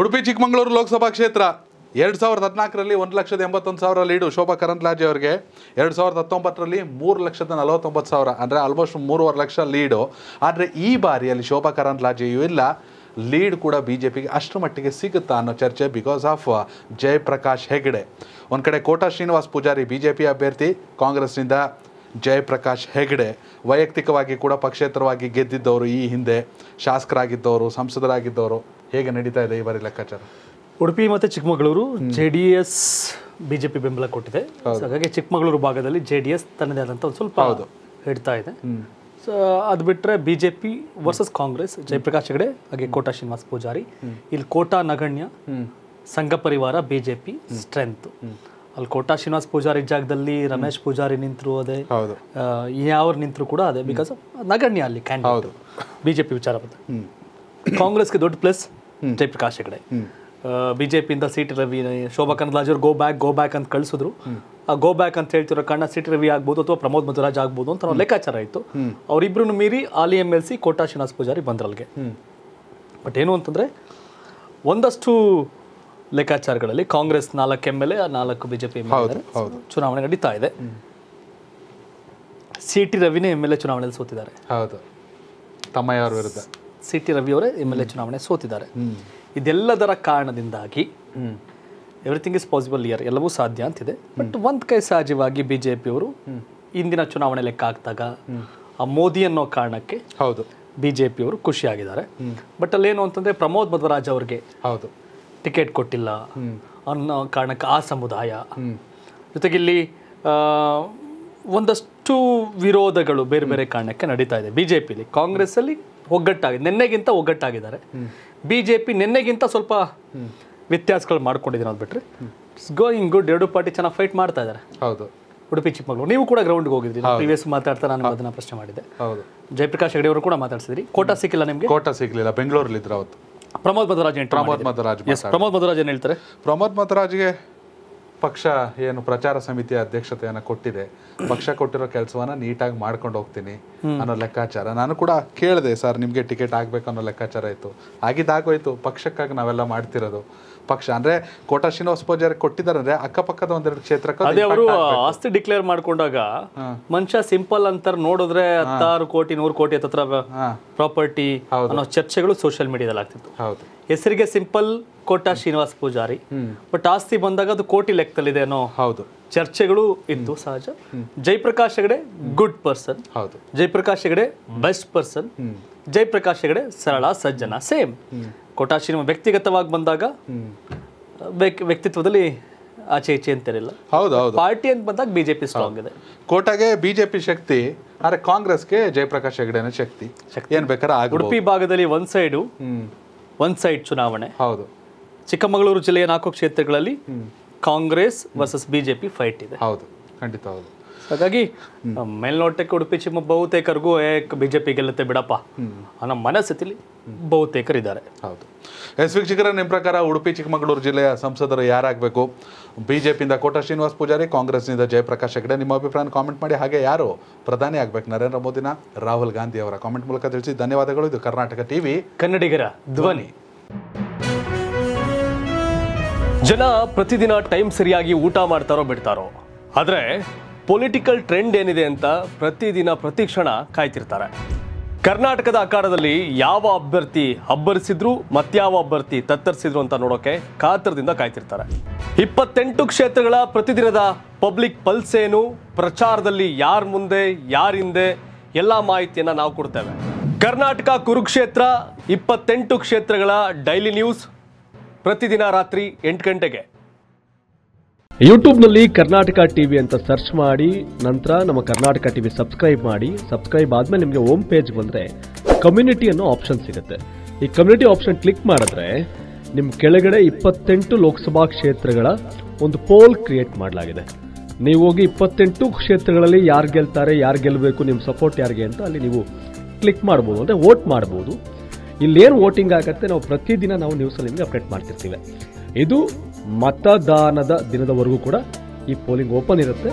ಉಡುಪಿ, ಚಿಕ್ಕಮಗಳೂರು ಲೋಕಸಭಾ ಕ್ಷೇತ್ರ. ಎರಡು ಸಾವಿರದ ಹದಿನಾಲ್ಕರಲ್ಲಿ ಒಂದು ಲಕ್ಷದ ಎಂಬತ್ತೊಂದು ಸಾವಿರ ಲೀಡು ಶೋಭಾ ಕರಂದ್ಲಾಜೆ ಅವರಿಗೆ. ಎರಡು ಸಾವಿರದ ಹತ್ತೊಂಬತ್ತರಲ್ಲಿ ಮೂರು ಲಕ್ಷದ ನಲವತ್ತೊಂಬತ್ತು ಸಾವಿರ, ಅಂದರೆ ಆಲ್ಮೋಸ್ಟ್ ಮೂರುವರೆ ಲಕ್ಷ ಲೀಡು. ಆದರೆ ಈ ಬಾರಿಯಲ್ಲಿ ಶೋಭಾ ಕರಂದ್ಲಾಜೆಯೂ ಇಲ್ಲ. ಲೀಡ್ ಕೂಡ ಬಿ ಜೆ ಪಿಗೆ ಅಷ್ಟರ ಮಟ್ಟಿಗೆ ಸಿಗುತ್ತಾ ಅನ್ನೋ ಚರ್ಚೆ ಬಿಕಾಸ್ ಆಫ್ ಜಯಪ್ರಕಾಶ್ ಹೆಗ್ಡೆ. ಒಂದು ಕಡೆ Kota Srinivas Poojary B J P ಅಭ್ಯರ್ಥಿ, ಕಾಂಗ್ರೆಸ್ನಿಂದ ಜಯಪ್ರಕಾಶ್ ಹೆಗ್ಡೆ. ವೈಯಕ್ತಿಕವಾಗಿ ಕೂಡ ಪಕ್ಷೇತರವಾಗಿ ಗೆದ್ದಿದ್ದವರು ಈ ಹಿಂದೆ ಶಾಸಕರಾಗಿದ್ದವರು, ಸಂಸದರಾಗಿದ್ದವರು. ಹೇಗೆ ನಡೀತಾ ಇದೆ ಈ ಬಾರಿ ಲೆಕ್ಕಾಚಾರ? ಉಡುಪಿ ಮತ್ತು Chikkamagaluru J D S B J P ಬೆಂಬಲ ಕೊಟ್ಟಿದೆ ಹಾಗಾಗಿ ಚಿಕ್ಕಮಗಳೂರು ಭಾಗದಲ್ಲಿ ಜೆ ಡಿ ಎಸ್ ತನ್ನದೇ ಆದಂಥ ಒಂದು ಸ್ವಲ್ಪ ಹಿಡ್ತಾ ಇದೆ. ಸೊ ಅದು ಬಿಟ್ಟರೆ B J P versus Congress Jayaprakash Hegde ಹಾಗೆ ಕೋಟಾ ಶ್ರೀನಿವಾಸ್ ಪೂಜಾರಿ. ಇಲ್ಲಿ Kota ನಗಣ್ಯ Sangh Parivar B J P strength ಅಲ್ಲಿ ಕೋಟಾ ಶ್ರೀನಿವಾಸ್ ಪೂಜಾರಿ ಜಾಗದಲ್ಲಿ ರಮೇಶ್ ಪೂಜಾರಿ ನಿಂತರು ಅದೇ. ಯಾವ್ರು ಯಾವ ನಿಂತರು ಕೂಡ ಅದೇ. ಬಿಕಾಸ್ ನಗಣ್ಯ ಅಲ್ಲಿ ಕ್ಯಾಂಡಿಡೇಟ್ ಬಿ ಜೆ ಪಿ ವಿಚಾರ ಬಂದು ಕಾಂಗ್ರೆಸ್ಗೆ ದೊಡ್ಡ plus Jayaprakash Hegde. B J ಪಿಯಿಂದ C T Ravi Shobha Karandlaje ಅವ್ರು ಗೋ ಬ್ಯಾಕ್ ಗೋ ಬ್ಯಾಕ್ ಅಂತ ಕಳಿಸಿದ್ರು. ಆ ಗೋ ಬ್ಯಾಕ್ ಅಂತ ಹೇಳ್ತಿರೋ ಕಾರಣ ಸಿ ಟಿ ರವಿ ಆಗ್ಬೋದು ಅಥವಾ ಪ್ರಮೋದ್ ಮಧುರಾಜ್ ಆಗ್ಬೋದು ಅಂತ ಅವ್ರ ಲೆಕ್ಕಾಚಾರ ಇತ್ತು. ಅವರಿಬ್ಬರನ್ನು ಮೀರಿ ಆಲಿ M L C Kota Srinivas Poojary ಬಂದ್ರಲ್ಗೆ. But ಏನು ಅಂತಂದ್ರೆ ಒಂದಷ್ಟು ಲೆಕ್ಕಾಚಾರಗಳಲ್ಲಿ ಕಾಂಗ್ರೆಸ್ ನಾಲ್ಕು ಎಂ ಎಲ್ ಎ ನಾಲ್ಕು ಬಿಜೆಪಿ ಎಂ ಎಲ್ ಚುನಾವಣೆ ನಡೀತಾ ಇದೆ. ಸಿ ಟಿ ರವಿನೇ ಎಂ ಎಲ್ ಎ ಚುನಾವಣೆಯಲ್ಲಿ ಸೋತಿದ್ದಾರೆ. ಹೌದು. ತಮ್ಮಯ್ಯ ಅವ್ರ ವಿರುದ್ಧ. ಸಿ ಟಿ ರವಿ ಅವರೇ ಎಂ ಎಲ್ ಎ ಚುನಾವಣೆ ಸೋತಿದ್ದಾರೆ. ಇದೆಲ್ಲದರ ಕಾರಣದಿಂದಾಗಿ ಎವ್ರಿಥಿಂಗ್ ಇಸ್ ಪಾಸಿಬಲ್ ಇಯರ್ ಎಲ್ಲವೂ ಸಾಧ್ಯ ಅಂತಿದೆ. ಬಟ್ ಒಂದ್ ಕೈ ಸಹಜವಾಗಿ ಬಿ ಜೆ ಪಿಯವರು ಇಂದಿನ ಚುನಾವಣೆ ಲೆಕ್ಕ ಹಾಕಿದಾಗ ಆ ಮೋದಿ ಅನ್ನೋ ಕಾರಣಕ್ಕೆ ಹೌದು. ಬಿ ಜೆ ಪಿಯವರು ಖುಷಿಯಾಗಿದ್ದಾರೆ ಬಟ್ ಅಲ್ಲೇನು ಅಂತಂದ್ರೆ ಪ್ರಮೋದ್ ಮಧ್ವರಾಜ್ ಅವ್ರಿಗೆ ಹೌದು. ಟಿಕೆಟ್ ಕೊಟ್ಟಿಲ್ಲ ಅನ್ನೋ ಕಾರಣಕ್ಕೆ ಆ ಸಮುದಾಯ ಜೊತೆಗೆ ಇಲ್ಲಿ ಒಂದಷ್ಟು ವಿರೋಧಗಳು ಬೇರೆ ಬೇರೆ ಕಾರಣಕ್ಕೆ ನಡೀತಾ ಇದೆ. ಬಿಜೆಪಿಲಿ ಕಾಂಗ್ರೆಸ್ ಅಲ್ಲಿ ಒಗ್ಗಟ್ಟಾಗಿದೆ ನಿನ್ನೆಗಿಂತ ಒಗ್ಗಟ್ಟಾಗಿದ್ದಾರೆ. ಬಿ ಜೆ ಪಿ ನಿನ್ನೆಗಿಂತ ಸ್ವಲ್ಪ ವ್ಯತ್ಯಾಸಗಳು ಮಾಡ್ಕೊಂಡಿದ್ದೀನಿ ಅದು ಬಿಟ್ರೆ ಇಟ್ಸ್ ಗೋಯಿಂಗ್ ಗುಡ್ ಎರಡು ಪಾರ್ಟಿ ಚೆನ್ನಾಗಿ ಫೈಟ್ ಮಾಡ್ತಾ ಇದ್ದಾರೆ. ಹೌದು. ಉಡುಪಿ ಚಿಕ್ಕಮಗಳೂರು. ನೀವು ಕೂಡ ಗ್ರೌಂಡ್ಗೆ ಹೋಗಿದ್ರಿ. ಪ್ರೀವಿಯಸ್ ಮಾತಾಡ್ತಾ ನಾನು ಅದನ್ನ ಪ್ರಶ್ನೆ ಮಾಡಿದ್ದೆ. ಹೌದು. ಜಯಪ್ರಕಾಶ್ ಹೆಗಡೆ ಅವರು ಕೂಡ ಮಾತಾಡ್ಸಿದ್ರಿ. ಕೋಟಾ ಸಿಕ್ಕಿಲ್ಲ ನಿಮಗೆ? ಕೋಟಾ ಸಿಗ್ಲಿಲ್ಲ ಬೆಂಗಳೂರಲ್ಲಿ ಇದ್ರೆ ಅವತ್ತು. ಪ್ರಮೋದ್ ಮಧುರಾಜ್ ಪ್ರಮೋದ್ ಮಧುರಾಜ್ ಪ್ರಮೋದ್ ಮಧುರಾಜ್ ಏನು ಹೇಳ್ತಾರೆ? ಪ್ರಮೋದ್ ಮಧುರಾಜ್ಗೆ ಪಕ್ಷ ಏನು ಪ್ರಚಾರ ಸಮಿತಿಯ ಅಧ್ಯಕ್ಷತೆಯನ್ನು ಕೊಟ್ಟಿದೆ. ಪಕ್ಷ ಕೊಟ್ಟಿರೋ ಕೆಲಸವನ್ನ ನೀಟಾಗಿ ಮಾಡ್ಕೊಂಡು ಹೋಗ್ತೀನಿ ಅನ್ನೋ ಲೆಕ್ಕಾಚಾರ. ನಾನು ಕೂಡ ಕೇಳಿದೆ ಸರ್ ನಿಮಗೆ ಟಿಕೆಟ್ ಆಗಬೇಕು ಅನ್ನೋ ಲೆಕ್ಕಾಚಾರ ಇತ್ತು. ಆಗಿದ್ದಾಗೋಯ್ತು. ಪಕ್ಷಕ್ಕಾಗಿ ನಾವೆಲ್ಲ ಮಾಡ್ತಿರೋದು. ಪಕ್ಷ ಅಂದ್ರೆ ಕೋಟಾ ಶ್ರೀನಿವಾಸ ಪೂಜಾರಿ ಕೊಟ್ಟಿದ್ದಾರೆ ಅಂದ್ರೆ ಅಕ್ಕಪಕ್ಕದ ಒಂದೆರಡು ಕ್ಷೇತ್ರಕ್ಕೆ ಅದು ಅವರು ಆಸ್ತಿ ಡಿಕ್ಲೇರ್ ಮಾಡ್ಕೊಂಡಾಗ ಮನುಷ್ಯ ಸಿಂಪಲ್ ಅಂತಾರೆ ನೋಡಿದ್ರೆ ಹತ್ತಾರು ಕೋಟಿ ನೂರು ಕೋಟಿ ಹತ್ರ ಪ್ರಾಪರ್ಟಿ ಅನ್ನೋ ಚರ್ಚೆಗಳು ಸೋಷಿಯಲ್ ಮೀಡಿಯಾದಲ್ಲಿ ಆಗ್ತಿತ್ತು. ಹೌದು. ಹೆಸರಿಗೆ ಸಿಂಪಲ್ ಕೋಟಾ ಶ್ರೀನಿವಾಸ್ ಪೂಜಾರಿ. ಬಟ್ ಆಸ್ತಿ ಬಂದಾಗ ಅದು ಕೋಟಿ ಲೆಕ್ಕದಲ್ಲಿದೆ ಅನ್ನೋ ಹೌದು. ಚರ್ಚೆಗಳು ಇತ್ತು ಸಹಜ. Jayaprakash Hegde good person. ಹೌದು. Jayaprakash Hegde best person. Jayaprakash Hegde ಸರಳ ಸಜ್ಜನ ಸೇಮ್. ಕೋಟಾ ಶ್ರೀನಿವಾಸ್ ವ್ಯಕ್ತಿಗತವಾಗಿ ಬಂದಾಗ ವ್ಯಕ್- ವ್ಯಕ್ತಿತ್ವದಲ್ಲಿ ಆಚೆ ಈಚೆ ಅಂತಿರಲಿಲ್ಲ ಹೌದು ಹೌದು. ಪಾರ್ಟಿ ಅಂತ ಬಂದಾಗ ಬಿಜೆಪಿ ಸ್ಟ್ರಾಂಗ್ ಇದೆ. ಕೋಟಾಗೆ ಬಿಜೆಪಿ ಶಕ್ತಿ ಆದ್ರೆ ಕಾಂಗ್ರೆಸ್ಗೆ ಜಯಪ್ರಕಾಶ್ ಹೆಗಡೆನ ಶಕ್ತಿ. ಏನ್ ಬೇಕಾದ್ರೆ ಉಡುಪಿ ಭಾಗದಲ್ಲಿ ಒಂದ್ ಸೈಡು ಒಂದ್ ಸೈಡ್ ಚುನಾವಣೆ. ಹೌದು. ಚಿಕ್ಕಮಗಳೂರು ಜಿಲ್ಲೆಯ ನಾಲ್ಕು ಕ್ಷೇತ್ರಗಳಲ್ಲಿ ಕಾಂಗ್ರೆಸ್ ವರ್ಸಸ್ ಬಿಜೆಪಿ ಫೈಟ್ ಇದೆ. ಹೌದು. ಖಂಡಿತ ಹೌದು. ಹಾಗಾಗಿ ಮೇಲ್ನೋಟಕ್ಕೆ ಉಡುಪಿ ಚಿಮ್ಮ ಬಹುತೇಕರಿಗೂ ಏಕ್ ಪಿ ಗೆಲ್ಲುತ್ತೆ ಬಿಡಪ್ಪ. ಅನ್ನೋ ಮನಸ್ಥಿತಿಲಿ ಬಹುತೇಕರಿದ್ದಾರೆ ಹೌದು. ಎಸ್ ವೀಕ್ಷಕರ ನಿಮ್ಮ ಪ್ರಕಾರ ಉಡುಪಿ ಚಿಕ್ಕಮಗಳೂರು ಜಿಲ್ಲೆಯ ಸಂಸದರು ಯಾರಾಗಬೇಕು? ಬಿ ಜೆ ಪಿಯಿಂದ ಕೋಟಾ ಶ್ರೀನಿವಾಸ್ ಪೂಜಾರಿ ಕಾಂಗ್ರೆಸ್ನಿಂದ ಜಯಪ್ರಕಾಶ್ ಹೆಗಡೆ ನಿಮ್ಮ ಅಭಿಪ್ರಾಯ ಕಾಮೆಂಟ್ ಮಾಡಿ. ಹಾಗೆ ಯಾರು ಪ್ರಧಾನಿ ಆಗಬೇಕು? ನರೇಂದ್ರ ಮೋದಿನ ರಾಹುಲ್ ಗಾಂಧಿ ಅವರ ಕಾಮೆಂಟ್ ಮೂಲಕ ತಿಳಿಸಿ. ಧನ್ಯವಾದಗಳು. ಇದು ಕರ್ನಾಟಕ ಟಿವಿ. ಕನ್ನಡಿಗರ ಧ್ವನಿ. ಜನ ಪ್ರತಿದಿನ ಟೈಮ್ ಸರಿಯಾಗಿ ಊಟ ಮಾಡ್ತಾರೋ ಬಿಡ್ತಾರೋ? ಆದ್ರೆ ಪೊಲಿಟಿಕಲ್ ಟ್ರೆಂಡ್ ಏನಿದೆ ಅಂತ ಪ್ರತಿದಿನ ಪ್ರತಿ ಕ್ಷಣ ಕಾಯ್ತಿರ್ತಾರೆ. ಕರ್ನಾಟಕದ ಅಖಾಡದಲ್ಲಿ ಯಾವ ಅಭ್ಯರ್ಥಿ ಅಬ್ಬರಿಸಿದ್ರು, ಮತ್ಯಾವ ಅಭ್ಯರ್ಥಿ ತತ್ತರಿಸಿದ್ರು ಅಂತ ನೋಡೋಕೆ ಕಾತರದಿಂದ ಕಾಯ್ತಿರ್ತಾರೆ. ಇಪ್ಪತ್ತೆಂಟು ಕ್ಷೇತ್ರಗಳ ಪ್ರತಿದಿನದ ಪಬ್ಲಿಕ್ ಪಲ್ಸ್ ಏನು, ಪ್ರಚಾರದಲ್ಲಿ ಯಾರ ಮುಂದೆ, ಯಾರ ಹಿಂದೆ, ಎಲ್ಲ ಮಾಹಿತಿಯನ್ನ ನಾವು ಕೊಡ್ತೇವೆ. ಕರ್ನಾಟಕ ಕುರುಕ್ಷೇತ್ರ, ಇಪ್ಪತ್ತೆಂಟು ಕ್ಷೇತ್ರಗಳ ಡೈಲಿ ನ್ಯೂಸ್ ಪ್ರತಿದಿನ ರಾತ್ರಿ ಎಂಟು ಗಂಟೆಗೆ. ಯೂಟ್ಯೂಬ್ನಲ್ಲಿ ಕರ್ನಾಟಕ ಟಿವಿ ಅಂತ ಸರ್ಚ್ ಮಾಡಿ, ನಂತರ ನಮ್ಮ ಕರ್ನಾಟಕ ಟಿವಿ ಸಬ್ಸ್ಕ್ರೈಬ್ ಮಾಡಿ, ಸಬ್ಸ್ಕ್ರೈಬ್ ಆದ್ಮೇಲೆ ನಿಮಗೆ ಹೋಮ್ ಪೇಜ್ ಬಂದರೆ ಕಮ್ಯುನಿಟಿ ಅನ್ನೋ ಆಪ್ಷನ್ ಸಿಗುತ್ತೆ. ಈ ಕಮ್ಯುನಿಟಿ ಆಪ್ಷನ್ ಕ್ಲಿಕ್ ಮಾಡಿದ್ರೆ ನಿಮ್ಮ ಕೆಳಗಡೆ ಇಪ್ಪತ್ತೆಂಟು ಲೋಕಸಭಾ ಕ್ಷೇತ್ರಗಳ ಒಂದು ಪೋಲ್ ಕ್ರಿಯೇಟ್ ಮಾಡಲಾಗಿದೆ. ನೀವು ಹೋಗಿ ಇಪ್ಪತ್ತೆಂಟು ಕ್ಷೇತ್ರಗಳಲ್ಲಿ ಯಾರು ಗೆಲ್ತಾರೆ, ಯಾರು ಗೆಲ್ಲಬೇಕು ನಿಮ್ಮ ಸಪೋರ್ಟ್ ಯಾರಿಗೆ ಅಂತ ಅಲ್ಲಿ ನೀವು ಕ್ಲಿಕ್ ಮಾಡ್ಬೋದು, ಅಂದರೆ ವೋಟ್ ಮಾಡ್ಬೋದು. ಇಲ್ಲೇನು ವೋಟಿಂಗ್ ಆಗುತ್ತೆ, ನಾವು ಪ್ರತಿದಿನ ನಾವು ನ್ಯೂಸಲ್ಲಿ ನಿಮಗೆ ಅಪ್ಡೇಟ್ ಮಾಡ್ತಿರ್ತೀವಿ. ಇದು ಮತದಾನದ ದಿನದವರೆಗೂ ಕೂಡ ಈ ಪೋಲಿಂಗ್ ಓಪನ್ ಇರುತ್ತೆ.